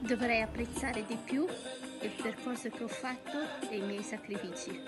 Dovrei apprezzare di più il percorso che ho fatto e i miei sacrifici.